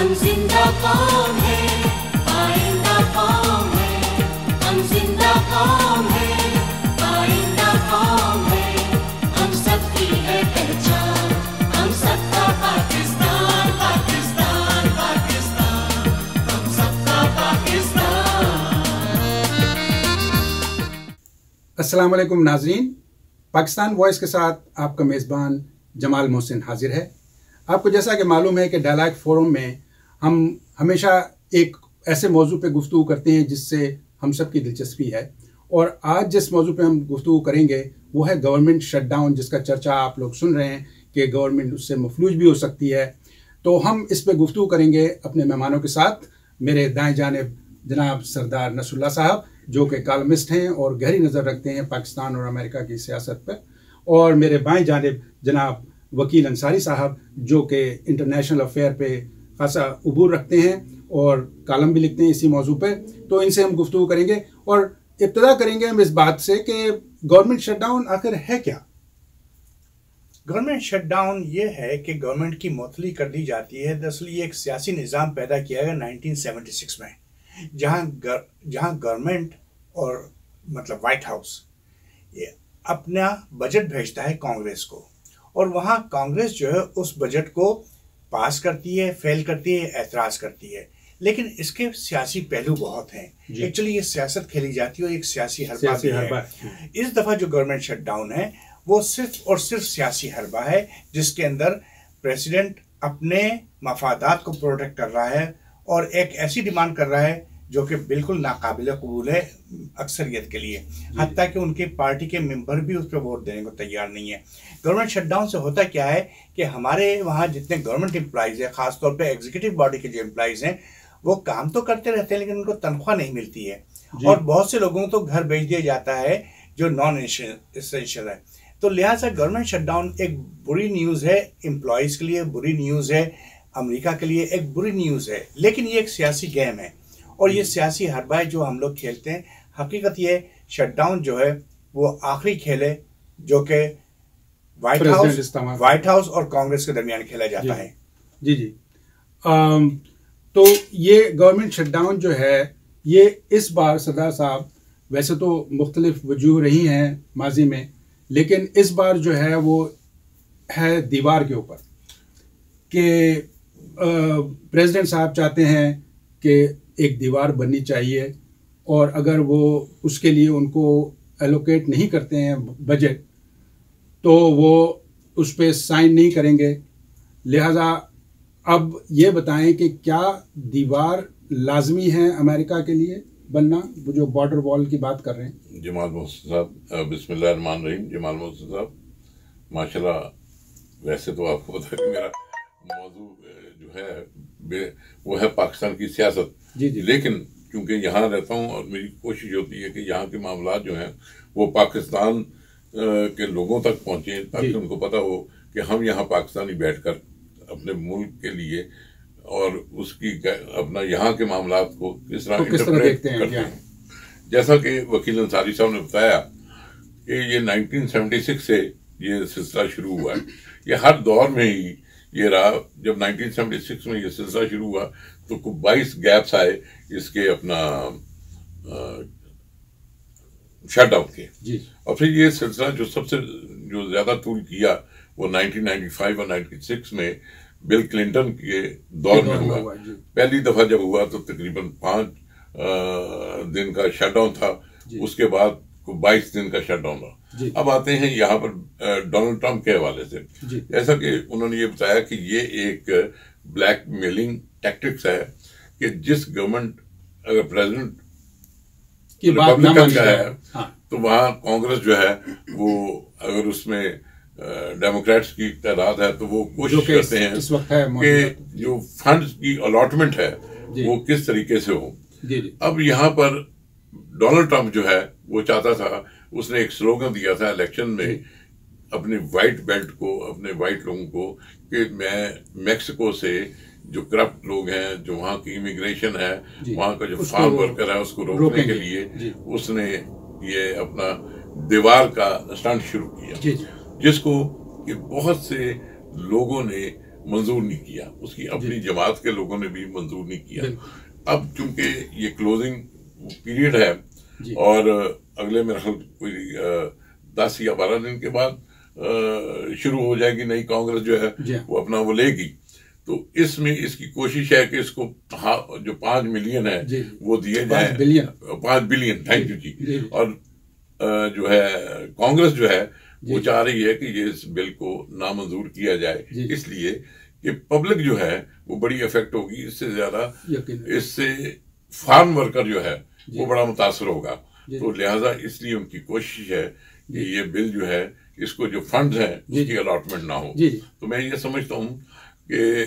ہم زندہ قوم آئندہ قوم ہے ہم زندہ قوم آئندہ قوم ہے ہم سب کی ہے پہچان، ہم سب کا پاکستان پاکستان پاکستان۔ ہم سب کا پاکستان۔ السلام علیکم ناظرین۔ پاکستان وائس کے ساتھ آپ کا میزبان جمال محسن حاضر ہے۔ آپ کو جیسا کہ معلوم ہے کہ ڈائلاگ فورم میں ہم ہمیشہ ایک ایسے موضوع پہ گفتگو کرتے ہیں جس سے ہم سب کی دلچسپی ہے۔ اور آج جس موضوع پہ ہم گفتگو کریں گے، وہ ہے گورنمنٹ شٹ ڈاؤن جس کا چرچا آپ لوگ سن رہے ہیں کہ گورنمنٹ اس سے مفلوج بھی ہو سکتی ہے۔ تو ہم اس پہ گفتگو کریں گے اپنے مہمانوں کے ساتھ، میرے دائیں جانب جناب سردار نصر اللہ صاحب، جو کہ کالمسٹ ہیں اور گہری نظر رکھتے ہیں پاکستان اور امریکہ کی سیاست پر۔ اور میرے بائیں جانب جناب وکیل انصاری صاحب، جو کہ انٹرنیشنل افیئر پہ خاصا عبور رکھتے ہیں اور کالم بھی لکھتے ہیں اسی موضوع پہ، تو ان سے ہم گفتگو کریں گے اور ابتدا کریں گے ہم اس بات سے کہ گورنمنٹ شٹ ڈاؤن آخر ہے کیا؟ گورنمنٹ شٹ ڈاؤن یہ ہے کہ گورنمنٹ کی معطلی کر دی جاتی ہے۔ دراصل یہ ایک سیاسی نظام پیدا کیا گیا نائنٹین سیونٹی سکس میں، جہاں جہاں گورنمنٹ اور مطلب وائٹ ہاؤس یہ اپنا بجٹ بھیجتا ہے کانگریس کو اور وہاں کانگریس جو ہے اس بجٹ کو پاس کرتی ہے فیل کرتی ہے اعتراض کرتی ہے۔ لیکن اس کے سیاسی پہلو بہت ہیں۔ جی۔ ایکچولی یہ سیاست کھیلی جاتی ہے اور ایک سیاسی حربہ بھی ہے۔ اس دفعہ جو گورنمنٹ شٹ ڈاؤن ہے وہ صرف اور صرف سیاسی حربہ ہے جس کے اندر پریسیڈنٹ اپنے مفادات کو پروٹیکٹ کر رہا ہے اور ایک ایسی ڈیمانڈ کر رہا ہے جو کہ بالکل ناقابل قبول ہے اکثریت کے لیے۔ حتیٰ کہ ان کے پارٹی کے ممبر بھی اس پہ ووٹ دینے کو تیار نہیں ہے گورنمنٹ شٹ ڈاؤن سے ہوتا کیا ہے کہ ہمارے وہاں جتنے گورنمنٹ امپلائیز ہیں خاص طور پہ ایگزیکٹو باڈی کے جو امپلائیز ہیں وہ کام تو کرتے رہتے ہیں لیکن ان کو تنخواہ نہیں ملتی ہے۔ جی۔ اور بہت سے لوگوں کو گھر بھیج دیا جاتا ہے جو نان اسینشل ہے تو لہٰذا گورنمنٹ شٹ ڈاؤن ایک بری نیوز ہے امپلائیز کے لیے بری نیوز ہے امریکہ کے لیے ایک بری نیوز ہے۔ لیکن یہ ایک سیاسی گیم ہے۔ اور یہ سیاسی حربہ جو ہم لوگ کھیلتے ہیں حقیقت یہ شٹ ڈاؤن جو ہے وہ آخری کھیل ہے جو کہ وائٹ ہاؤس وائٹ ہاؤس اور کانگریس کے درمیان کھیلا جاتا ہے۔ جی جی۔ تو یہ گورنمنٹ شٹ ڈاؤن جو ہے یہ اس بار سردار صاحب ویسے تو مختلف وجوہ رہی ہیں ماضی میں لیکن اس بار جو ہے وہ ہے دیوار کے اوپر کہ پریزیڈنٹ صاحب چاہتے ہیں کہ ایک دیوار بننی چاہیے اور اگر وہ اس کے لیے ان کو ایلوکیٹ نہیں کرتے ہیں بجٹ تو وہ اس پہ سائن نہیں کریں گے۔ لہذا اب یہ بتائیں کہ کیا دیوار لازمی ہے امریکہ کے لیے؟ بننا وہ جو بارڈر وال کی بات کر رہے ہیں۔ جمال محسن صاحب بسم اللہ الرحمن الرحیم۔ جمال محسن صاحب ماشاء اللہ ویسے تو آپ کو پتا کہ میرا موضوع جو ہے وہ ہے پاکستان کی سیاست۔ جی جی۔ لیکن چونکہ یہاں رہتا ہوں اور میری کوشش ہوتی ہے کہ یہاں کے معاملات جو ہیں وہ پاکستان کے لوگوں تک پہنچیں جی۔ تاکہ ان کو پتہ ہو کہ ہم یہاں پاکستانی بیٹھ کر اپنے ملک کے لیے اور اس کی اپنا یہاں کے معاملات کو کس طرح ہیں؟ کرتے جی۔ ہیں۔ جیسا کہ وکیل انصاری صاحب نے بتایا کہ یہ نائنٹین سیونٹی سکس سے یہ سلسلہ شروع ہوا ہے۔ یہ ہر دور میں ہی یہ رہا۔ جب نائنٹین سیونٹی سکس میں یہ سلسلہ شروع ہوا تو بائیس گیپس آئے اس کے اپنا شٹ ڈاؤن کے جی۔ اور پھر یہ سلسلہ جو سب سے جو زیادہ طول کیا وہ نائنٹین نائنٹی فائیو اور نائنٹی سکس میں بل کلنٹن کے دور میں ہوا۔ جی۔ پہلی دفعہ جب ہوا تو تقریباً پانچ دن کا شٹ ڈاؤن تھا۔ جی۔ اس کے بعد بائیس دن کا شٹ ڈاؤن رہا اب آتے ہیں یہاں پر ڈونلڈ ٹرمپ کے حوالے سے۔ جی۔ جیسا کہ انہوں نے یہ بتایا کہ یہ ایک بلیک میلنگ ٹیکٹکس ہے کہ جس گورنمنٹ اگر پریزیڈنٹ ریپبلکن کا ہے ہاں۔ تو وہاں کانگریس جو ہے وہ اگر اس میں ڈیموکریٹس کی تعداد ہے تو وہ کوشش کرتے ہیں کہ جو فنڈز کی الاٹمنٹ ہے جی۔ وہ کس طریقے سے ہو جی جی۔ اب یہاں پر ڈونلڈ ٹرمپ جو ہے وہ چاہتا تھا اس نے ایک سلوگن دیا تھا الیکشن میں اپنے وائٹ بیلٹ کو اپنے وائٹ لوگوں کو کہ میں میکسیکو سے جو کرپٹ لوگ ہیں جو وہاں کی امیگریشن ہے جی۔ وہاں کا جو فارم ورکر ہے اس کو روکنے کے۔ لیے جی۔ اس نے یہ اپنا دیوار کا اسٹنٹ شروع کیا جی جس کو کہ بہت سے لوگوں نے منظور نہیں کیا اس کی اپنی جماعت کے لوگوں نے بھی منظور نہیں کیا۔ اب چونکہ یہ کلوزنگ پیریڈ ہے۔ اور اگلے میرے خیال کوئی دس یا بارہ دن کے بعد شروع ہو جائے گی نئی کانگریس جو ہے۔ وہ اپنا وہ لے گی تو اس میں اس کی کوشش ہے کہ اس کو ہا- جو پانچ ملین ہے جی۔ وہ دیے جائیں۔ پانچ بلین تھینک یو جی۔ جی اور جو ہے کانگریس جو ہے وہ جی۔ چاہ رہی ہے کہ یہ اس بل کو نامنظور کیا جائے جی۔ اس لیے کہ پبلک جو ہے وہ بڑی افیکٹ ہوگی اس سے زیادہ اس سے فارم ورکر جو ہے جی۔ وہ بڑا متاثر ہوگا جی۔ تو لہٰذا اس لیے ان کی کوشش ہے کہ یہ بل جو ہے اس کو جو فنڈز ہیں جی۔ اس کی الاٹمنٹ نہ ہو جی جی تو میں یہ سمجھتا ہوں کہ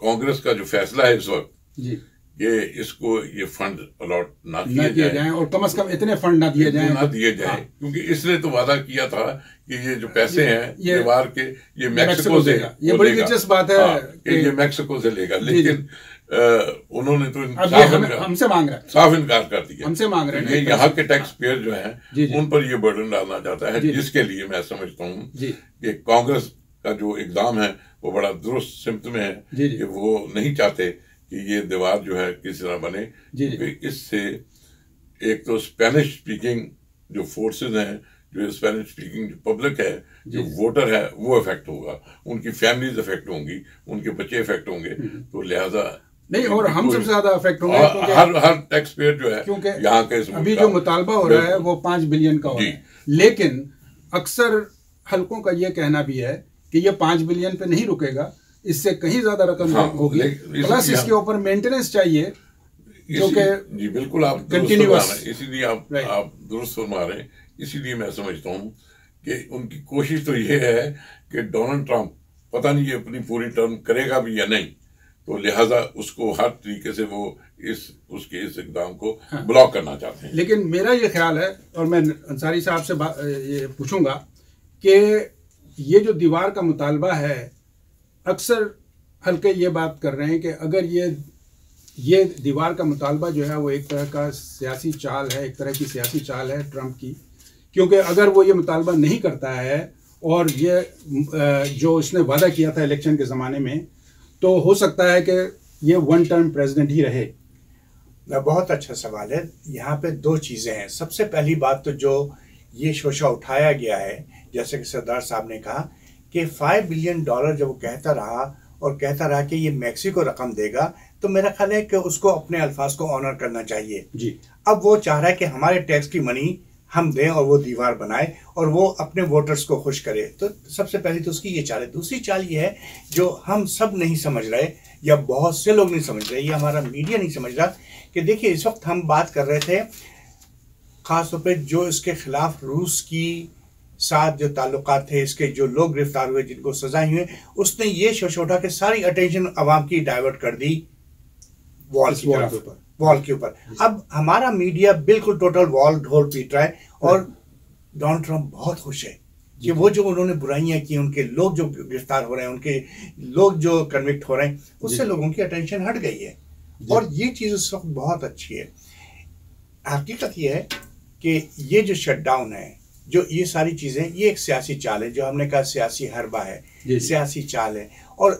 کانگریس کا جو فیصلہ ہے اس وقت جی کہ اس کو یہ فنڈ الاٹ نہ کیے جائیں جائیں اور کم از کم اتنے فنڈ نہ دیے جائیں نہ دیے ہاں۔ جائیں کیونکہ اس نے تو وعدہ کیا تھا کہ یہ جو پیسے ہیں یہ- دیوار کے یہ میکسیکو سے۔ یہ بڑی۔ دلچسپ بات ہے ہاں، کہ یہ میکسیکو سے لے گا جی، جی۔ لیکن انہوں نے تو ہم سے مانگ رہا صاف انکار کر دیا ہم سے مانگ رہے ہیں یہ یہاں کے ٹیکس پیئر جو ہیں۔ ان پر یہ برڈن ڈالنا چاہتا ہے۔ جس کے لیے میں سمجھتا ہوں کہ کانگریس کا جو اقدام ہے وہ بڑا درست سمت میں ہے جی، جی۔ کہ وہ نہیں چاہتے کہ یہ دیوار جو ہے کس طرح بنے جی، جی۔ اس سے ایک تو اسپینش اسپیکنگ جو فورسز ہیں جو اسپینش اسپیکنگ جو پبلک ہے جو جی۔ ووٹر ہے وہ افیکٹ ہوگا ان کی فیملیز افیکٹ ہوں گی ان کے بچے افیکٹ ہوں گے تو لہذا نہیں اور ہم سب سے زیادہ افیکٹ ہوں گے ہر ہر- ٹیکس پیئر جو ہے یہاں کے ابھی جو مطالبہ ہو رہا ہے۔ وہ پانچ بلین کا ہو رہا جی۔ ہے لیکن اکثر حلقوں کا یہ کہنا بھی ہے کہ یہ پانچ بلین پہ نہیں رکے گا اس سے کہیں زیادہ رقم ہاں، ہوگی۔ پلس اس کے اوپر مینٹیننس چاہیے جو کہ جی بالکل آپ ہیں۔ اسی لیے آپ. آپ درست فرما رہے ہیں۔ اسی لیے میں سمجھتا ہوں کہ ان کی کوشش تو یہ ہے کہ ڈونلڈ ٹرمپ پتہ نہیں یہ اپنی پوری ٹرم کرے گا بھی یا نہیں۔ تو لہذا اس کو ہر طریقے سے وہ اس اس کے اس اقدام کو ہاں۔ بلاک کرنا چاہتے ہیں۔ لیکن میرا یہ خیال ہے اور میں انصاری صاحب سے یہ پوچھوں گا کہ یہ جو دیوار کا مطالبہ ہے، اکثر حلقے یہ بات کر رہے ہیں کہ اگر یہ یہ دیوار کا مطالبہ جو ہے وہ ایک طرح کا سیاسی چال ہے، ایک طرح کی سیاسی چال ہے ٹرمپ کی، کیونکہ اگر وہ یہ مطالبہ نہیں کرتا ہے اور یہ جو اس نے وعدہ کیا تھا الیکشن کے زمانے میں، تو ہو سکتا ہے کہ یہ ون ٹرم پریزیڈنٹ ہی رہے۔ بہت اچھا سوال ہے۔ یہاں پہ دو چیزیں ہیں۔ سب سے پہلی بات تو جو یہ شوشہ اٹھایا گیا ہے جیسے کہ سردار صاحب نے کہا کہ فائیو بلین ڈالر جب وہ کہتا رہا اور کہتا رہا کہ یہ میکسیکو رقم دے گا تو میرا خیال ہے کہ اس کو اپنے الفاظ کو آنر کرنا چاہیے۔ جی۔ اب وہ چاہ رہا ہے کہ ہمارے ٹیکس کی منی ہم دیں اور وہ دیوار بنائے اور وہ اپنے ووٹرز کو خوش کرے۔ تو سب سے پہلی تو اس کی یہ چال ہے۔ دوسری چال یہ ہے جو ہم سب نہیں سمجھ رہے یا بہت سے لوگ نہیں سمجھ رہے یا ہمارا میڈیا نہیں سمجھ رہا کہ دیکھیے اس وقت ہم بات کر رہے تھے خاص طور پہ جو اس کے خلاف روس کی ساتھ جو تعلقات تھے اس کے جو لوگ گرفتار ہوئے جن کو سزائیں ہوئے اس نے یہ شوش اٹھا کے ساری اٹینشن عوام کی ڈائیورٹ کر دی وال کی طرف۔ وال کے اوپر۔ اب ہمارا میڈیا بالکل ٹوٹل وال ڈھول پیٹ رہا ہے اور ڈونلڈ ٹرمپ بہت خوش ہے کہ وہ جو انہوں نے برائیاں کی ان کے لوگ جو گرفتار ہو رہے ہیں ان کے لوگ جو کنوکٹ ہو رہے ہیں اس جی۔ سے لوگوں کی اٹینشن ہٹ گئی ہے۔ اور یہ چیز اس وقت بہت اچھی ہے۔ حقیقت یہ ہے کہ یہ جو شٹ ڈاؤن ہے جو یہ ساری چیزیں یہ ایک سیاسی چال ہے جو ہم نے کہا سیاسی حربہ جی، ہے جی۔ سیاسی چال ہے۔ اور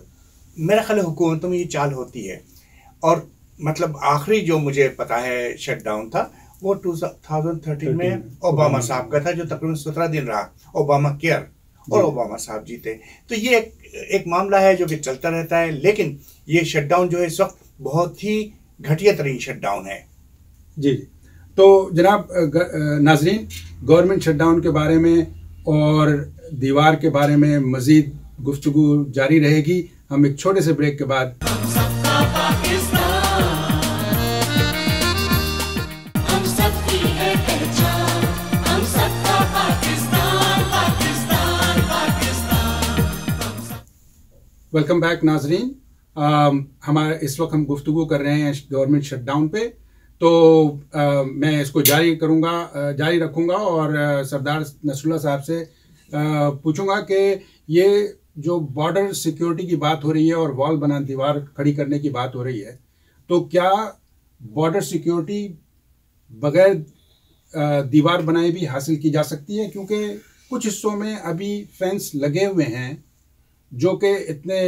میرا خیال حکومتوں میں یہ چال ہوتی ہے۔ اور مطلب آخری جو مجھے پتا ہے شٹ ڈاؤن تھا وہ 2013 میں اوباما صاحب کا تھا جو تقریباً سترہ دن رہا۔ اوباما کیئر اور جی۔ اوباما صاحب جیتے۔ تو یہ ایک ایک معاملہ ہے جو کہ چلتا رہتا ہے لیکن یہ شٹ ڈاؤن جو ہے اس وقت بہت ہی گھٹیا ترین شٹ ڈاؤن ہے۔ جی جی۔ تو جناب ناظرین، گورنمنٹ شٹ ڈاؤن کے بارے میں اور دیوار کے بارے میں مزید گفتگو جاری رہے گی۔ ہم ایک چھوٹے سے بریک کے بعد۔ ویلکم بیک ناظرین۔ ہمارے، اس وقت ہم گفتگو کر رہے ہیں گورنمنٹ شٹ ڈاؤن پہ۔ تو میں اس کو جاری کروں گا جاری رکھوں گا اور سردار نصر اللہ صاحب سے پوچھوں گا کہ یہ جو بارڈر سیکیورٹی کی بات ہو رہی ہے اور وال بنا، دیوار کھڑی کرنے کی بات ہو رہی ہے، تو کیا بارڈر سیکیورٹی بغیر دیوار بنائے بھی حاصل کی جا سکتی ہے؟ کیونکہ کچھ حصوں میں ابھی فینس لگے ہوئے ہیں جو کہ اتنے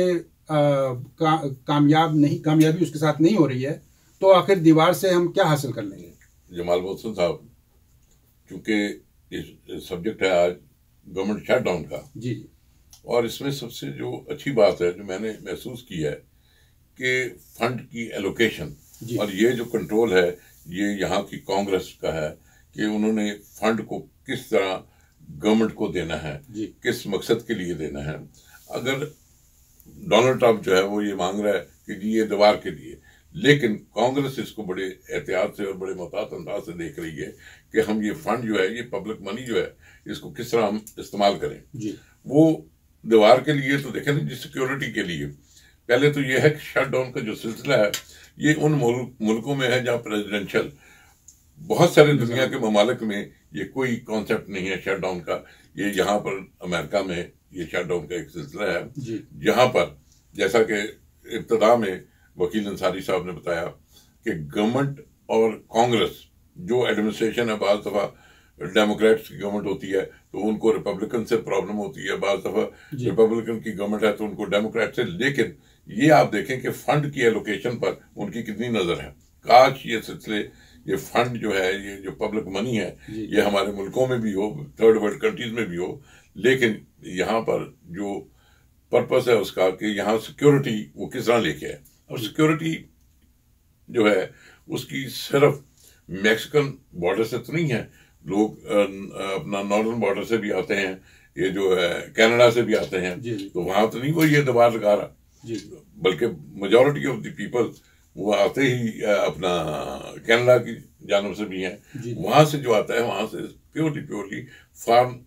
کامیاب نہیں، کامیابی اس کے ساتھ نہیں ہو رہی ہے۔ تو آخر دیوار سے ہم کیا حاصل کر لیں گے؟ جمال محسن صاحب چونکہ یہ سبجیکٹ ہے آج گورنمنٹ شٹ ڈاؤن کا۔ جی جی۔ اور اس میں سب سے جو اچھی بات ہے جو میں نے محسوس کی ہے کہ فنڈ کی ایلوکیشن جی۔ اور یہ جو کنٹرول ہے یہ یہاں کی کانگریس کا ہے کہ انہوں نے فنڈ کو کس طرح گورنمنٹ کو دینا ہے جی۔ کس مقصد کے لیے دینا ہے۔ اگر ڈونلڈ ٹرمپ جو ہے وہ یہ مانگ رہا ہے کہ جی یہ دیوار کے لیے لیکن کانگریس اس کو بڑے احتیاط سے اور بڑے محتاط انداز سے دیکھ رہی ہے کہ ہم یہ فنڈ جو ہے یہ پبلک منی جو ہے اس کو کس طرح ہم استعمال کریں۔ جی۔ وہ دیوار کے لیے تو دیکھیں جی سیکیورٹی کے لیے۔ پہلے تو یہ ہے کہ شٹ ڈاؤن کا جو سلسلہ ہے یہ ان ملک- ملکوں میں ہے جہاں پریزیڈنشل بہت سارے دنیا کے ممالک میں یہ کوئی کانسیپٹ نہیں ہے شٹ ڈاؤن کا۔ یہ یہاں پر امریکہ میں یہ شٹ ڈاؤن کا ایک سلسلہ ہے۔ جی۔ جہاں پر جیسا کہ ابتدا میں وکیل انصاری صاحب نے بتایا کہ گورنمنٹ اور کانگریس جو ایڈمنسٹریشن ہے بعض دفعہ ڈیموکریٹس کی گورنمنٹ ہوتی ہے تو ان کو ریپبلکن سے پرابلم ہوتی ہے بعض دفعہ جی۔ ریپبلکن کی گورنمنٹ ہے تو ان کو ڈیموکریٹ سے لیکن یہ آپ دیکھیں کہ فنڈ کی ایلوکیشن پر ان کی کتنی نظر ہے کاش یہ سلسلے یہ فنڈ جو ہے یہ جو پبلک منی ہے جی۔ یہ ہمارے ملکوں میں بھی ہو تھرڈ ورلڈ کنٹریز میں بھی ہو لیکن یہاں پر جو پرپس ہے اس کا کہ یہاں سیکیورٹی وہ کس طرح لے کے ہے اور سیکیورٹی جو ہے اس کی صرف میکسیکن بارڈر سے تو نہیں ہے لوگ اپنا ناردرن بارڈر سے بھی آتے ہیں یہ جو ہے کینیڈا سے بھی آتے ہیں۔ جی، جی۔ تو وہاں تو نہیں وہ یہ دیوار لگا رہا۔ جی۔ بلکہ میجورٹی آف دی پیپل وہ آتے ہی اپنا کینیڈا کی جانب سے بھی ہیں۔ وہاں سے جو آتا ہے وہاں سے پیورلی پیورلی فارم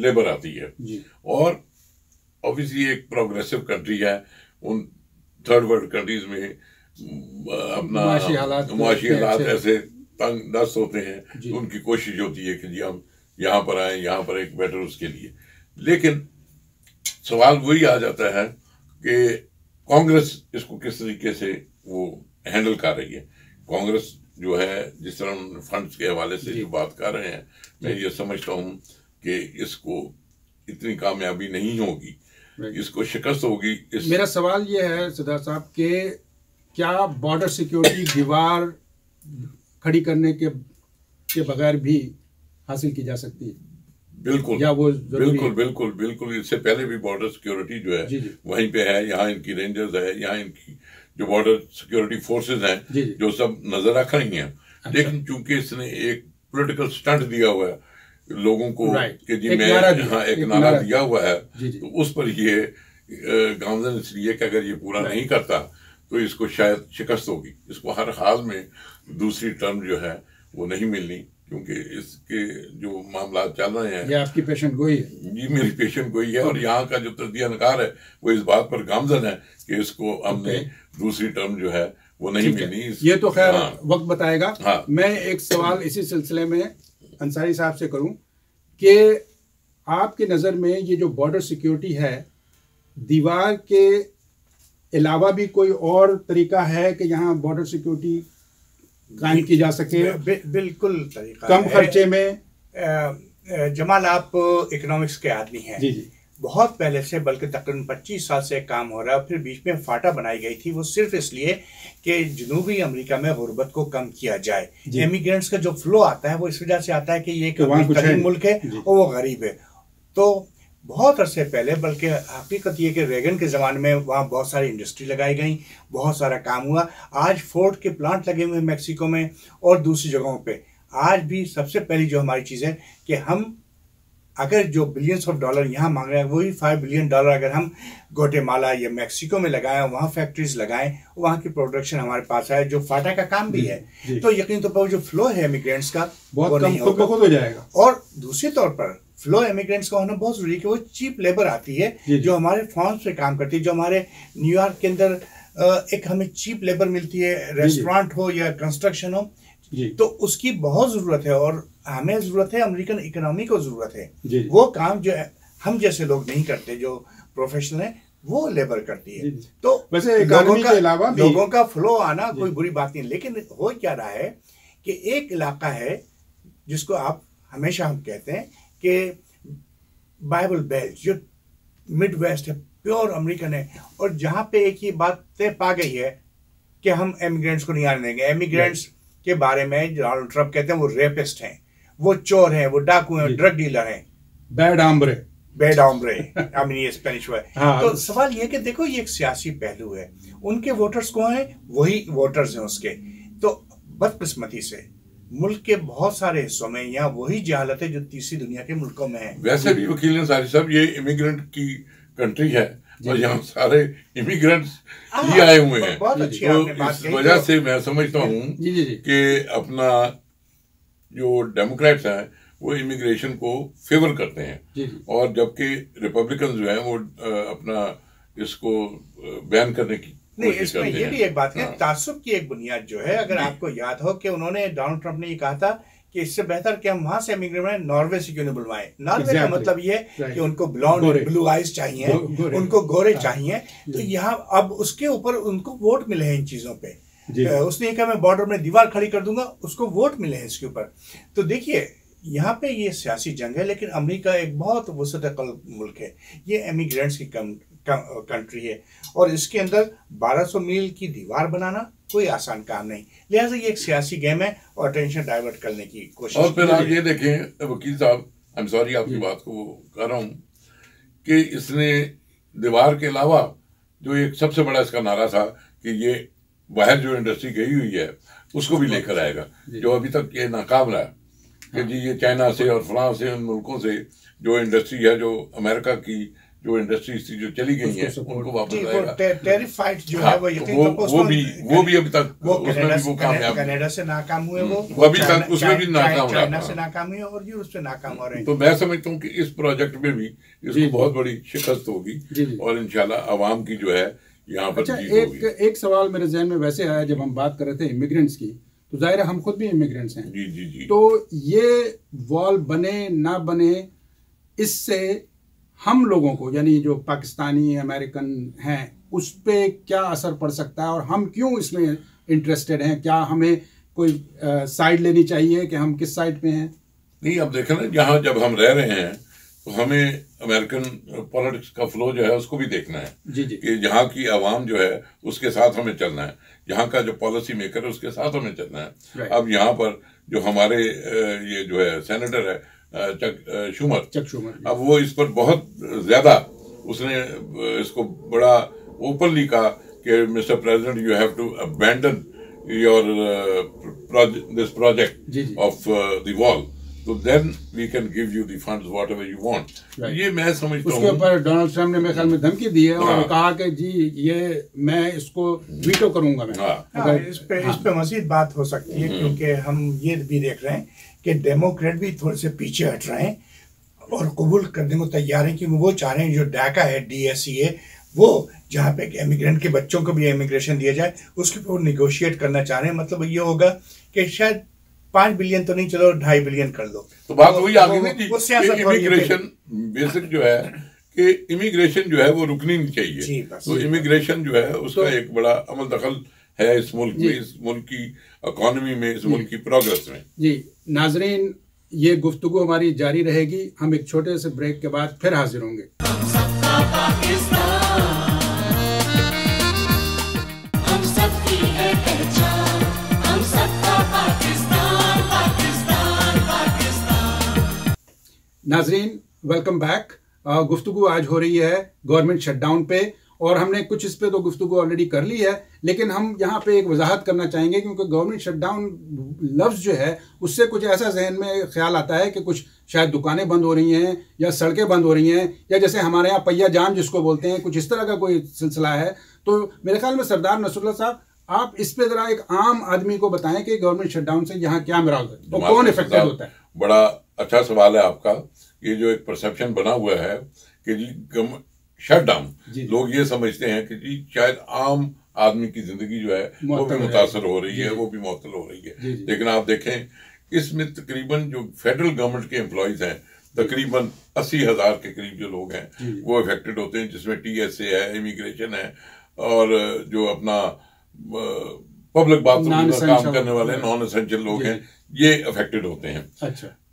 لیبر آتی ہے۔ اور obviously ایک پروگریسو کنٹری ہے۔ ان تھرڈ ورلڈ کنٹریز میں اپنا معاشی حالات ایسے تنگ دست ہوتے ہیں جی۔ تو ان کی کوشش ہوتی ہے کہ جی ہم یہاں پر آئیں یہاں پر ایک بیٹر اس کے لیے لیکن سوال وہی آ جاتا ہے کہ کانگریس اس کو کس طریقے سے وہ ہینڈل کر رہی ہے کانگریس جو ہے جس طرح فنڈز کے حوالے سے جی۔ جو بات کر رہے ہیں میں یہ سمجھتا ہوں کہ اس کو اتنی کامیابی نہیں ہوگی. اس کو شکست ہوگی میرا سوال یہ ہے صدر صاحب کہ کیا بارڈر سیکیورٹی دیوار کھڑی کرنے کے کے بغیر بھی حاصل کی جا سکتی ہے بالکل بالکل؟ بالکل بالکل اس سے پہلے بھی بارڈر سیکیورٹی جو ہے جی، جی۔ وہیں پہ ہے یہاں ان کی رینجرز ہے یہاں ان کی جو بارڈر سیکیورٹی فورسز ہیں جی،۔ جو سب نظر رکھ رہی ہیں لیکن چونکہ اس نے ایک پولیٹیکل سٹنٹ دیا ہوا ہے لوگوں کو. کہ جی میں ایک نعرہ دیا ہوا ہے جی، جی۔ تو اس پر یہ گامزن اس لیے کہ اگر یہ پورا نہیں کرتا تو اس کو شاید شکست ہوگی اس کو ہر حال میں دوسری ٹرم جو ہے وہ نہیں ملنی کیونکہ اس کے جو معاملات چل رہے ہیں یہ آپ کی پیشنٹ گوئی ہے جی میری پیشن کوئی ہے اور یہاں کا جو تجزیہ نکار ہے وہ اس بات پر گامزن ہے کہ اس کو ہم نے. دوسری ٹرم جو ہے وہ نہیں۔ ملنی یہ تو خیر ہاں۔ وقت بتائے گا ہاں۔ میں ایک سوال اسی سلسلے میں انصاری صاحب سے کروں کہ آپ کی نظر میں یہ جو بارڈر سیکیورٹی ہے دیوار کے علاوہ بھی کوئی اور طریقہ ہے کہ یہاں بارڈر سیکیورٹی قائم کی جا سکے؟ بالکل طریقہ کم۔ خرچے میں؟ جمال آپ اکنامکس کے آدمی ہیں۔ جی جی۔ بہت پہلے سے بلکہ تقریباً پچیس سال سے کام ہو رہا ہے پھر بیچ میں فاٹا بنائی گئی تھی وہ صرف اس لیے کہ جنوبی امریکہ میں غربت کو کم کیا جائے جی۔ امیگرینٹس کا جو فلو آتا ہے وہ اس وجہ سے آتا ہے کہ یہ ایک کہ۔ ملک ہے جی۔ اور وہ غریب ہے تو بہت عرصے پہلے بلکہ حقیقت یہ کہ ریگن کے زمانے میں وہاں بہت ساری انڈسٹری لگائی گئیں بہت سارا کام ہوا آج فورڈ کے پلانٹ لگے ہوئے میکسیکو میں اور دوسری جگہوں پہ آج بھی سب سے پہلی جو ہماری چیز ہے کہ ہم اگر جو بلینس آف ڈالر یہاں مانگ رہے ہیں وہی فائیو بلین ڈالر اگر ہم گوٹے مالا یا میکسیکو میں لگائیں وہاں فیکٹریز لگائیں وہاں کی پروڈکشن ہمارے پاس ہے جو فاٹا کا کام بھی ہے جی۔ تو یقین طور پر جو فلو ہے امیگرینٹس کا بہت کم خود بخود ہو جائے گا اور دوسری طور پر فلو امیگرینٹس کا ہونا بہت ضروری ہے کہ وہ چیپ لیبر آتی ہے جی، جی۔ جو ہمارے فارمز پہ کام کرتی ہے جو ہمارے نیو یارک کے اندر ایک ہمیں چیپ لیبر ملتی ہے ریسٹورانٹ ہو یا کنسٹرکشن ہو تو اس کی بہت ضرورت ہے اور ہمیں ضرورت ہے امریکن اکنامی کو ضرورت ہے۔ وہ کام جو ہم جیسے لوگ نہیں کرتے جو پروفیشنل ہیں وہ لیبر کرتی ہے۔ تو ویسے لوگوں کا لوگوں کا فلو آنا کوئی بری بات نہیں لیکن ہو کیا رہا ہے کہ ایک علاقہ ہے جس کو آپ ہمیشہ ہم کہتے ہیں کہ بائبل بیلٹ جو مڈ ویسٹ ہے پیور امریکن ہے۔ اور جہاں پہ ایک ہی بات طے پا گئی ہے کہ ہم امیگرینٹس کو نہیں آنے دیں گے۔ امیگرینٹس کے بارے میں ڈونلڈ ٹرمپ کہتے ہیں وہ ریپسٹ ہیں وہ چور ہیں وہ ڈاکو ہیں جی۔ ڈرگ ڈیلر ہیں۔ Bad hombre. Bad hombre. آمینی Spanish ہوئے تو سوال یہ کہ دیکھو یہ ایک سیاسی پہلو ہے۔ ان کے ووٹرز کو ہیں؟ وہی ووٹرز ہیں اس کے۔ تو بدقسمتی سے ملک کے بہت سارے حصوں میں یہاں وہی جہالت ہے جو تیسری دنیا کے ملکوں میں ہے۔ ویسے بھی وکیل صاحب یہ امیگرنٹ کی کنٹری ہے۔ جی، اور یہاں سارے امیگرنٹس ہی ہاں، آئے ہوئے ہیں۔ تو اس وجہ سے میں سمجھتا ہوں جی، جی، کہ اپنا جو ڈیموکریٹس ہیں وہ امیگریشن کو فیور کرتے ہیں۔ اور جبکہ ریپبلکن جو ہیں وہ اپنا اس کو بین کرنے کی نہیں اس میں یہ بھی ایک بات ہے ہاں۔ تعصب کی ایک بنیاد جو ہے اگر آپ کو یاد ہو کہ انہوں نے ڈونلڈ ٹرمپ نے یہ کہا تھا کہ اس سے بہتر کہ ہم وہاں سے ہمیں ناروے سے کیوں نہیں بلوائیں؟ ناروے کا مطلب یہ ہے کہ ان کو بلونڈ بلو آئیز چاہیے ان کو گورے چاہیے۔ تو یہاں اب اس کے اوپر ان کو ووٹ ملے ہیں ان چیزوں پہ۔ اس نے کہا میں بارڈر میں دیوار کھڑی کر دوں گا اس کو ووٹ ملے ہیں اس کے اوپر۔ تو دیکھیے یہاں پہ یہ سیاسی جنگ ہے لیکن امریکہ ایک بہت وسط قلب ملک ہے۔ یہ امیگرینٹس کی کنٹری ہے۔ اور اس کے اندر بارہ سو میل کی دیوار بنانا کوئی آسان کام نہیں۔ لہٰذا یہ ایک سیاسی گیم ہے اور ٹینشن ڈائیورٹ کرنے کی کوشش اور پھر آپ یہ دیکھیں وکیل صاحب ایم سوری آپ کی جی۔ بات کو کر رہا ہوں کہ اس نے دیوار کے علاوہ جو ایک سب سے بڑا اس کا نعرہ تھا کہ یہ باہر جو انڈسٹری گئی ہوئی ہے اس کو بھی لے کر آئے گا۔ جی۔ جو ابھی تک یہ ناکام رہا کہ ہاں۔ جی یہ چائنا سے اور فلاں سے ان ملکوں سے جو انڈسٹری ہے جو امریکہ کی جو انڈسٹریز تھی جو چلی گئی ہیں ان کو واپس جی، آئے گا۔ جو ہے وہ ہاں، یقین وہ بھی وہ بھی ابھی تک اس میں بھی وہ کامیاب کینیڈا سے ناکام ہوئے وہ۔ وہ ابھی تک اس میں بھی ناکام ہو رہا ہے۔ چائنہ سے ناکام ہوئے اور جی، یورپ سے ناکام ہو رہے ہیں۔ تو میں سمجھتا ہوں کہ اس پروجیکٹ میں بھی اس کو جی۔ بہت بڑی شکست ہوگی اور انشاءاللہ عوام کی جو ہے یہاں پر اچھا، جیت ایک ایک سوال میرے ذہن میں ویسے آیا جب ہم بات کر رہے تھے امیگرنٹس کی تو ظاہر ہے ہم خود بھی امیگرنٹس ہیں۔ جی جی جی۔ تو یہ وال بنے نہ بنے اس سے ہم لوگوں کو یعنی جو پاکستانی امریکن ہیں اس پہ کیا اثر پڑ سکتا ہے اور ہم کیوں اس میں انٹرسٹڈ ہیں؟ کیا ہمیں کوئی سائڈ لینی چاہیے کہ ہم کس سائڈ پہ ہیں؟ نہیں اب دیکھیں نا جہاں جب ہم رہ رہے ہیں تو ہمیں امریکن پالیٹکس کا فلو جو ہے اس کو بھی دیکھنا ہے جی جی۔ کہ جہاں کی عوام جو ہے اس کے ساتھ ہمیں چلنا ہے۔ یہاں کا جو پالیسی میکر ہے اس کے ساتھ ہمیں چلنا ہے۔ اب یہاں پر جو ہمارے یہ جو ہے سینیٹر ہے چک شومر۔ چک شومر جی۔ اب وہ اس پر بہت زیادہ اس نے اس کو بڑا اوپنلی کہا کہ Mr President you have to abandon your this project of the wall تو then we can give you the funds whatever you want یہ میں سمجھتا ہوں اس کے اوپر ڈونلڈ ٹرمپ نے میرے خیال میں دھمکی دی ہے اور ہاں۔ کہا کہ جی یہ میں اس کو ویٹو کروں گا میں۔ ہاں۔ ہاں، اس پہ مزید بات ہو سکتی ہے کیونکہ ہم یہ بھی دیکھ رہے ہیں کہ ڈیموکریٹ بھی تھوڑے سے پیچھے ہٹ رہے ہیں اور قبول کرنے کو تیار ہیں کہ وہ چاہ رہے ہیں جو ڈاکہ ہے ڈی ایس سی اے وہ جہاں پہ امیگرینٹ کے بچوں کو بھی امیگریشن دیا جائے اس کے وہ نیگوشیٹ کرنا چاہ رہے ہیں۔ مطلب یہ ہوگا کہ شاید پانچ بلین تو نہیں چلو ڈھائی بلین کر دو۔ تو بات وہی آگے امیگریشن بیسک جو ہے کہ امیگریشن جو ہے وہ رکنی نہیں چاہیے۔ جی، تو امیگریشن جو ہے اس کا ایک بڑا عمل دخل ہے اس ملک میں جی۔ اس ملک کی اکانومی میں اس جی۔ ملک کی پروگرس میں۔ جی ناظرین یہ گفتگو ہماری جاری رہے گی۔ ہم ایک چھوٹے سے بریک کے بعد پھر حاضر ہوں گے۔ ناظرین ویلکم بیک گفتگو آج ہو رہی ہے گورنمنٹ شٹ ڈاؤن پہ۔ اور ہم نے کچھ اس پہ تو گفتگو آلریڈی کر لی ہے لیکن ہم یہاں پہ ایک وضاحت کرنا چاہیں گے کیونکہ گورنمنٹ شٹ ڈاؤن لفظ جو ہے اس سے کچھ ایسا ذہن میں خیال آتا ہے کہ کچھ شاید دکانیں بند ہو رہی ہیں یا سڑکیں بند ہو رہی ہیں یا جیسے ہمارے یہاں پہیا جام جس کو بولتے ہیں کچھ اس طرح کا کوئی سلسلہ ہے۔ تو میرے خیال میں سردار نصر اللہ صاحب آپ اس پہ ذرا ایک عام آدمی کو بتائیں کہ گورنمنٹ شٹ ڈاؤن سے یہاں کیا مراض ہے تو کون افیکٹ ہوتا ہے؟ بڑا اچھا سوال ہے آپ کا۔ یہ جو ایک پرسیپشن بنا ہوا ہے کہ جی شٹ ڈاؤن لوگ یہ سمجھتے ہیں کہ جی شاید عام آدمی کی زندگی جو ہے وہ بھی متاثر ہو رہی ہے وہ بھی معطل ہو رہی ہے۔ لیکن آپ دیکھیں اس میں تقریباً جو فیڈرل گورنمنٹ کے امپلائیز ہیں تقریباً اسی ہزار کے قریب جو لوگ ہیں وہ افیکٹڈ ہوتے ہیں جس میں ٹی ایس اے ہے امیگریشن ہے اور جو اپنا پبلک باتھ روم کام کرنے والے نان اسینشیل لوگ ہیں یہ افیکٹڈ ہوتے ہیں۔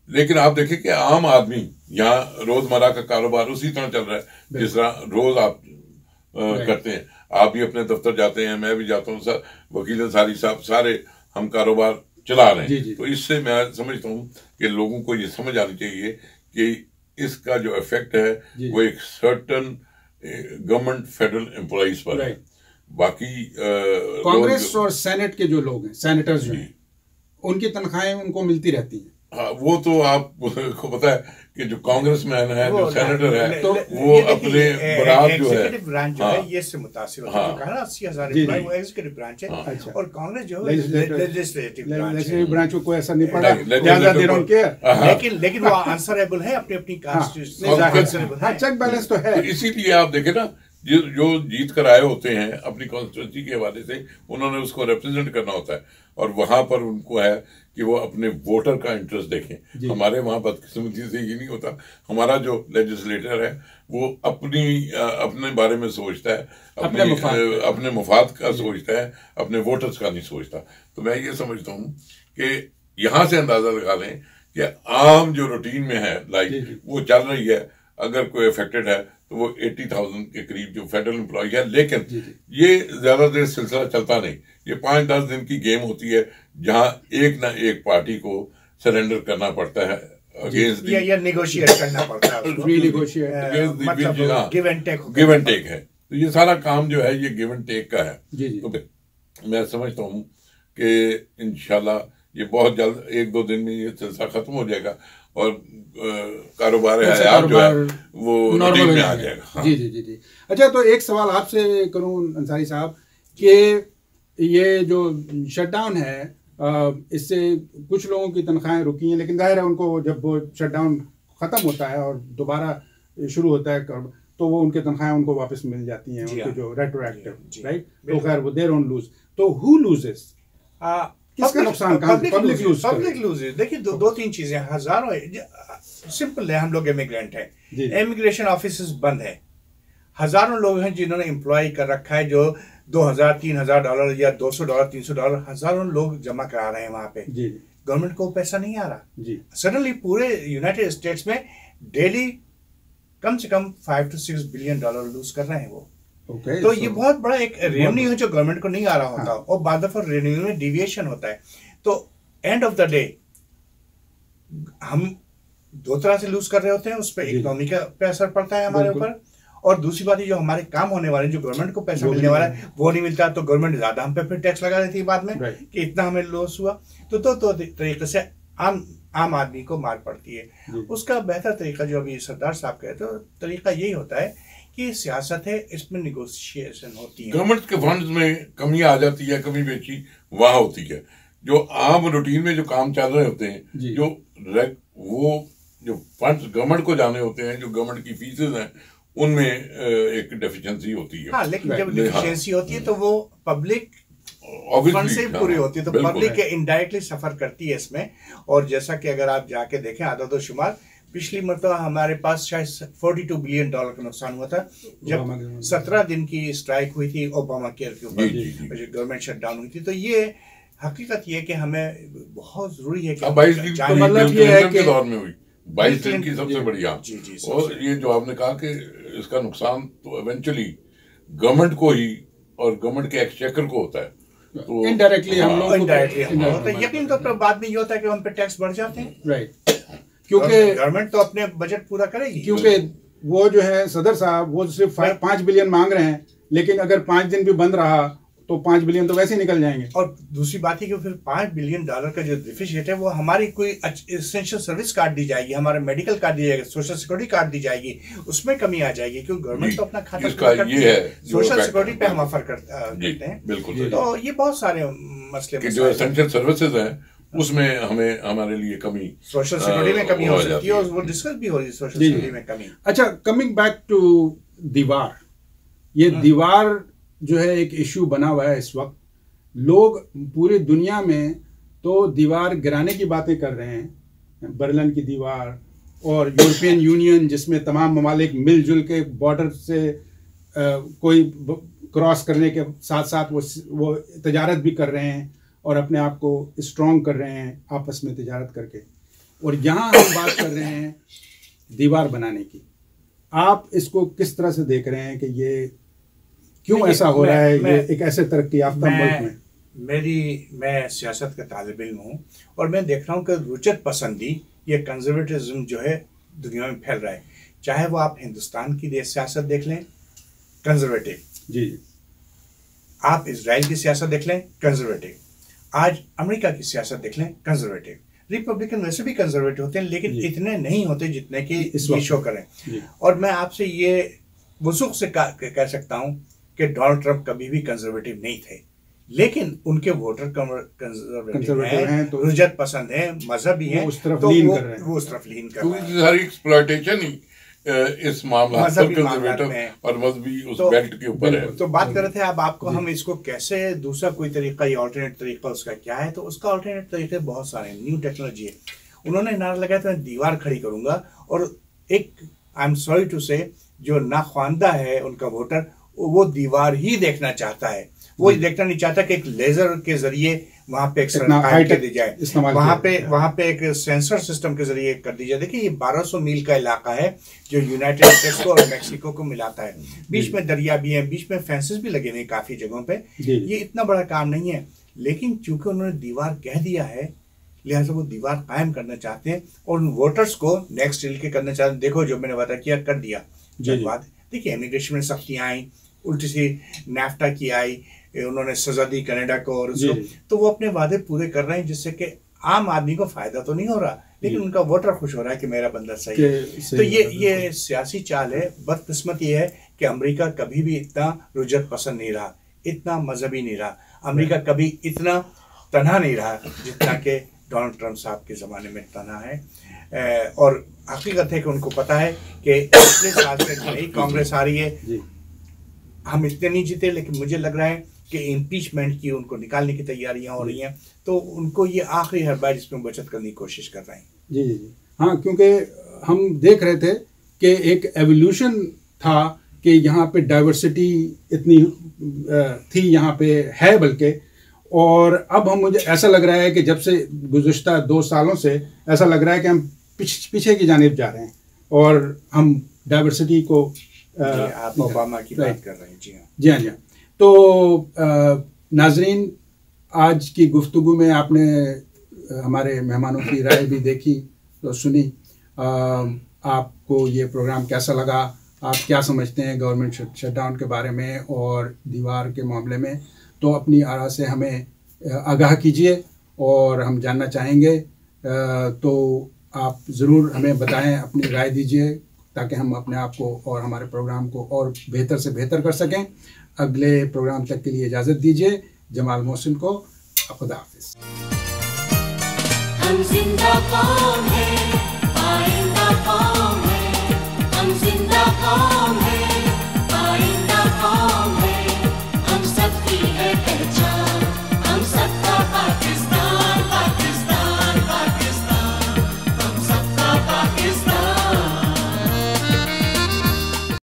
لیکن آپ دیکھیں کہ عام آدمی یہاں روز مرہ کا کاروبار اسی طرح چل رہا ہے جس طرح روز آپ کرتے ہیں۔ آپ بھی اپنے دفتر جاتے ہیں میں بھی جاتا ہوں سر وکیل انصاری صاحب سارے ہم کاروبار چلا رہے ہیں۔ جی، جی۔ تو اس سے میں سمجھتا ہوں کہ لوگوں کو یہ سمجھ آنی چاہیے کہ اس کا جو افیکٹ ہے جی، وہ ایک سرٹن گورنمنٹ فیڈرل امپلائیز پر ہے۔ باقی کانگریس اور سینٹ کے جو لوگ ہیں سینیٹرز جو ہیں ان کی تنخواہیں ان کو ملتی رہتی ہیں۔ وہ تو آپ کو پتا ہے کہ جو کانگریس مین ہے جو سینیٹر ہے تو وہ اپنے برات جو ہے برانچ جو ہے ہاں، یہ اس سے متاثر ہوتا ہے ہاں۔ جو کہا نا اسی ہزار جی، جی۔ وہ ایگزیکٹو برانچ ہے اچھا۔ اور کانگریس جو ہے لیجسلیٹو برانچ لیجسلیٹو ہے برانچ کو کوئی ایسا نہیں پڑا دے رون کیئر ہاں۔ لیکن لیکن وہ آنسریبل ہے اپنی اپنی ہاں کانسٹیٹیوشن ہاں چیک بیلنس تو ہے اسی لیے آپ دیکھیں نا جو جیت کر آئے ہوتے ہیں اپنی کانسٹیٹوینسی کے حوالے سے انہوں نے اس کو ریپرزینٹ کرنا ہوتا ہے۔ اور وہاں پر ان کو ہے کہ وہ اپنے ووٹر کا انٹرسٹ دیکھیں۔ جی۔ ہمارے وہاں بدقسمتی سے یہ نہیں ہوتا۔ ہمارا جو لیجسلیٹر ہے وہ اپنی اپنے بارے میں سوچتا ہے۔ اپنے اپنے مفاد کا سوچتا ہے اپنے ووٹرز کا نہیں سوچتا۔ تو میں یہ سمجھتا ہوں کہ یہاں سے اندازہ لگا لیں کہ عام جو روٹین میں ہے لائف جی، جی۔ وہ چل رہی ہے۔ اگر کوئی افیکٹڈ ہے تو وہ ایٹی تھاؤزینڈ کے قریب جو فیڈرل امپلائی ہے لیکن جی، جی۔ یہ زیادہ دیر سلسلہ چلتا نہیں۔ یہ پانچ دس دن کی گیم ہوتی ہے جہاں ایک نہ ایک پارٹی کو سرنڈر کرنا پڑتا ہے اگینسٹ کرنا پڑتا گیو اینڈ ٹیک ہے۔ تو یہ سارا کام جو ہے یہ گیو اینڈ ٹیک کا ہے۔ جی،۔ تو میں سمجھتا ہوں کہ انشاءاللہ یہ بہت جلد ایک دو دن میں یہ سلسلہ ختم ہو جائے گا۔ اور کاروبار ایسا حیات جو ہے وہ روٹین میں آ جائے گا۔ ہاں۔ جی جی جی جی۔ اچھا تو ایک سوال آپ سے کروں انصاری صاحب کہ یہ جو شٹ ڈاؤن ہے اس سے کچھ لوگوں کی تنخواہیں رکی ہیں لیکن ظاہر ہے ان کو جب وہ شٹ ڈاؤن ختم ہوتا ہے اور دوبارہ شروع ہوتا ہے تو وہ ان کی تنخواہیں ان کو واپس مل جاتی ہیں جی ان کے ہاں۔ جو ریٹرو ایکٹیو رائٹ تو۔ خیر وہ دیر اون لوز تو ہو لوزز کس کا نقصان پبلک لوز پبلک لوز دیکھیے دو دو تین چیزیں ہزاروں سمپل ہے ہم لوگ امیگرینٹ ہیں۔ جی۔ امیگریشن آفیسز بند ہے ہزاروں لوگ ہیں جنہوں نے امپلائی کر رکھا ہے جو دو ہزار تین ہزار ڈالر یا دو سو ڈالر تین سو ڈالر ہزاروں لوگ جمع کرا رہے ہیں وہاں پہ۔ جی۔ گورنمنٹ کو پیسہ نہیں آ رہا۔ جی۔ سڈنلی پورے یونائٹیڈ اسٹیٹس میں ڈیلی کم سے کم five two six billion dollar lose کر رہے ہیں وہ۔ تو یہ بہت بڑا ایک ریونیو ہے جو گورنمنٹ کو نہیں آ رہا ہوتا۔ اور بعد دفعہ ریونیو میں ڈیویشن ہوتا ہے تو اینڈ آف دا ڈے ہم دو طرح سے لوز کر رہے ہوتے ہیں اس پہ جی۔ اکنامی کا پہ اثر پڑتا ہے ہمارے۔ اوپر اور دوسری بات یہ جو ہمارے کام ہونے والے ہیں جو گورنمنٹ کو پیسہ ملنے والا ہے وہ نہیں ملتا تو گورنمنٹ زیادہ ہم پہ پھر ٹیکس لگا دیتی ہے بعد میں. کہ اتنا ہمیں لوس ہوا تو تو تو طریقے سے عام عام آدمی کو مار پڑتی ہے جی۔ اس کا بہتر طریقہ جو ابھی سردار صاحب کہے تو طریقہ یہی ہوتا ہے کہ سیاست ہے اس میں نیگوشیشن ہوتی ہے۔ گورنمنٹ کے فنڈز میں کمی آ جاتی ہے کمی بیچی وہاں ہوتی ہے۔ جو عام روٹین میں جو کام چل رہے ہوتے ہیں جی۔ جو ریک- وہ جو فنڈز گورنمنٹ کو جانے ہوتے ہیں جو گورنمنٹ کی فیسز ہیں ان میں ایک ڈیفیشنسی ہوتی ہے۔ ہاں لیکن جب. ڈیفیشنسی ہوتی ہے تو وہ پبلک فنڈ سے ہاں، پوری ہوتی ہے۔ تو پبلک۔ انڈائریکٹلی سفر کرتی ہے اس میں۔ اور جیسا کہ اگر آپ جا کے دیکھیں عدد و شمار پچھلی مرتبہ ہمارے پاس شاید فورٹی ٹو بلین ڈالر کا نقصان ہوا تھا جب۔ سترہ دن کی اسٹرائک ہوئی تھی اوباما کیئر کے اوپر جی، جی، جی۔ گورنمنٹ شٹ ڈاؤن ہوئی تھی۔ تو یہ حقیقت یہ کہ ہمیں بہت ضروری ہے کہ مطلب یہ ہے کلنٹن کے کہ- دور میں ہوئی۔ بائیس دن کی سب جی، سے بڑی ہاں جی، جی، اور یہ جو آپ نے کہا کہ اس کا نقصان تو ایونچولی گورنمنٹ کو ہی اور گورنمنٹ کے ایکسچیکر کو ہوتا ہے۔ Indirectly ہم لوگ- یقین طور پر بعد میں یہ ہوتا ہے کہ ہم پہ ٹیکس بڑھ جاتے ہیں۔ رائٹ کیونکہ گورنمنٹ تو اپنے بجٹ پورا کرے گی کیونکہ وہ جو ہے صدر صاحب وہ صرف پانچ بلین مانگ رہے ہیں لیکن اگر پانچ دن بھی بند رہا تو پانچ بلین تو ویسے نکل جائیں گے اور دوسری بات ہے کہ پھر پانچ بلین ڈالر کا جو ڈیفیشیٹ ہے وہ ہماری کوئی اسینشل سروس کارڈ دی جائے گی ہمارا میڈیکل کارڈ دی جائے گا سوشل سیکورٹی کارڈ دی جائے گی اس میں کمی آ جائے گی کیونکہ گورنمنٹ تو اپنا کھاتا اس کا یہ ہے سوشل سیکورٹی پہ۔ ہم آفر کرتے جی ہیں بالکل جی۔ تو یہ بہت سارے مسئلے کہ جو۔ اسینشل سروسز ہیں اس میں ہمیں ہمارے لیے کمی سوشل سیکورٹی میں کمی ہو جاتی سکتی ہے اور وہ ڈسکس بھی ہو رہی ہے سوشل جی، جی۔ سیکورٹی میں کمی۔ اچھا کمنگ بیک ٹو دیوار یہ دیوار جو ہے ایک ایشو بنا ہوا ہے اس وقت۔ لوگ پوری دنیا میں تو دیوار گرانے کی باتیں کر رہے ہیں۔ برلن کی دیوار اور یورپین یونین جس میں تمام ممالک مل جل کے بارڈر سے کوئی کراس کرنے کے ساتھ ساتھ وہ تجارت بھی کر رہے ہیں۔ اور اپنے آپ کو اسٹرانگ کر رہے ہیں آپس میں تجارت کر کے۔ اور یہاں ہم بات کر رہے ہیں دیوار بنانے کی۔ آپ اس کو کس طرح سے دیکھ رہے ہیں کہ یہ کیوں ایسا ہو رہا ہے؟ یہ ایک ایسے ترقی یافتہ ملک میں۔ میری میں سیاست کا طالب علم ہوں اور میں دیکھ رہا ہوں کہ رجت پسندی یہ کنزرویٹزم جو ہے دنیا میں پھیل رہا ہے۔ چاہے وہ آپ ہندوستان کی سیاست دیکھ لیں کنزرویٹو جی جی۔ آپ اسرائیل کی سیاست دیکھ لیں کنزرویٹو آج امریکہ کی سیاست دیکھ لیں کنزرویٹو ریپبلکن ویسے بھی کنزرویٹو ہوتے ہیں لیکن جی۔ اتنے نہیں ہوتے جتنے کہ اس وقت۔ شو کریں جی اور میں آپ سے یہ وسوخ سے کہہ سکتا ہوں کہ ڈونلڈ ٹرمپ کبھی بھی کنزرویٹو نہیں تھے لیکن ان کے ووٹر ہیں رجت پسند ہیں کر رہے ہیں۔ وہ اس طرف لین کر رہے ہیں اس ہے۔ اور مذہبی اس بیلٹ کے اوپر ہے۔ تو بات کر رہے تھے اب آپ کو ہم اس کو کیسے دوسرا کوئی طریقہ یا آلٹرنیٹ طریقہ اس کا کیا ہے تو اس کا آلٹرنیٹ طریقے بہت سارے ہیں نیو ٹیکنالوجی ہے انہوں نے نعرہ لگایا تھا میں دیوار کھڑی کروں گا اور ایک آئی ایم سوری ٹو سے جو ناخواندہ ہے ان کا ووٹر وہ دیوار ہی دیکھنا چاہتا ہے وہ جی۔ دیکھنا نہیں چاہتا کہ ایک لیزر کے ذریعے وہاں پہ ایک دی جائے۔ وہاں پہ۔ وہاں پہ ایک سینسر سسٹم کے ذریعے کر دی جائے۔ دیکھیں یہ بارہ سو میل کا علاقہ ہے جو یونائٹیڈ اسٹیٹس کو اور میکسیکو کو ملاتا ہے۔ بیچ میں دریا بھی ہیں بیچ میں فینسز بھی لگے ہوئے ہیں کافی جگہوں پہ۔ جی۔ یہ اتنا بڑا کام نہیں ہے۔ لیکن چونکہ انہوں نے دیوار کہہ دیا ہے لہٰذا وہ دیوار قائم کرنا چاہتے ہیں اور ان ووٹرز کو نیکسٹ ڈیل کے کرنا چاہتے ہیں۔ دیکھو جو میں نے وعدہ کیا کر دیا۔ جی، جب جی۔ بات دیکھیے امیگریشن میں سختیاں آئیں الٹی سی نیفٹا کی آئی انہوں نے سزا دی کینیڈا کو اور اس جی، کو جی۔ تو وہ اپنے وعدے پورے کر رہے ہیں جس سے کہ عام آدمی کو فائدہ تو نہیں ہو رہا لیکن جی۔ ان کا ووٹر خوش ہو رہا ہے کہ میرا بندہ صحیح ہے۔ تو یہ یہ سیاسی چال ہے بدقسمت یہ ہے کہ امریکہ کبھی بھی اتنا رجت پسند نہیں رہا اتنا مذہبی نہیں رہا۔ امریکہ کبھی اتنا تنہا نہیں رہا جتنا کہ ڈونلڈ ٹرمپ صاحب کے زمانے میں تنہا ہے۔ اور حقیقت ہے کہ ان کو پتا ہے کہ پچھلے سال سے نئی کانگریس آ رہی ہے۔ ہم اتنے نہیں جیتے لیکن مجھے لگ رہا ہے کہ امپیچمنٹ کی ان کو نکالنے کی تیاریاں ہو رہی ہیں تو ان کو یہ آخری حربہ ہے جس میں بچت کرنے کی کوشش کر رہے ہیں۔ جی جی جی۔ ہاں کیونکہ ہم دیکھ رہے تھے کہ ایک ایولیوشن تھا کہ یہاں پہ ڈائیورسٹی اتنی تھی یہاں پہ ہے بلکہ۔ اور اب ہم مجھے ایسا لگ رہا ہے کہ جب سے گزشتہ دو سالوں سے ایسا لگ رہا ہے کہ ہم پیچھے پیچھے کی جانب جا رہے ہیں اور ہم ڈائیورسٹی کو جی، آپ اوباما کی. بات کر رہے ہیں۔ جی ہاں۔ جی ہاں جی ہاں۔ تو ناظرین، آج کی گفتگو میں آپ نے ہمارے مہمانوں کی رائے بھی دیکھی تو سنی۔ آپ کو یہ پروگرام کیسا لگا؟ آپ کیا سمجھتے ہیں گورنمنٹ شٹ ڈاؤن کے بارے میں اور دیوار کے معاملے میں؟ تو اپنی آرا سے ہمیں آگاہ کیجیے اور ہم جاننا چاہیں گے۔ تو آپ ضرور ہمیں بتائیں، اپنی رائے دیجیے تاکہ ہم اپنے آپ کو اور ہمارے پروگرام کو اور بہتر سے بہتر کر سکیں۔ اگلے پروگرام تک کے لیے اجازت دیجیے جمال محسن کو خدا حافظ۔ ہم زندہ قوم ہیں، آئندہ قوم ہے ہم زندہ قوم ہے